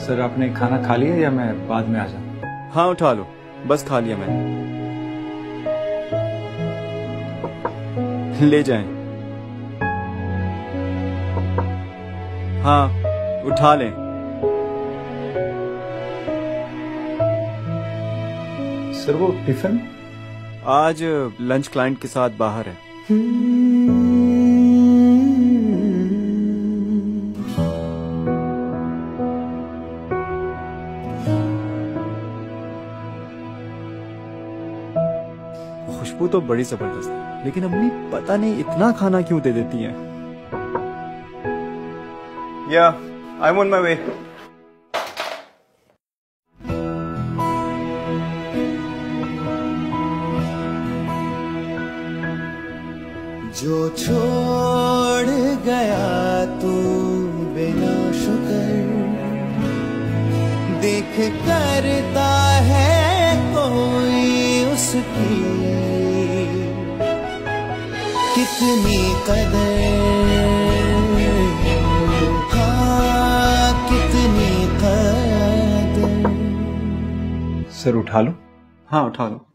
Sir आपने खाना खा लिया या मैं बाद में आ जाऊँ? हाँ उठा लो। बस खा लिया मैंने। ले जाएँ। हाँ उठा लें। सर वो टिफ़िन? आज लंच क्लाइंट के साथ बाहर है। खुशबू तो बड़ी ज़बरदस्त है लेकिन अम्मी पता नहीं इतना खाना क्यों दे देती हैं। या आई ऑन माय वे जो छोड़ गया तू बिना शुक्र देख करता है कितनी कदर। हाँ कितनी कदर। सर उठा लो। हाँ उठा लो।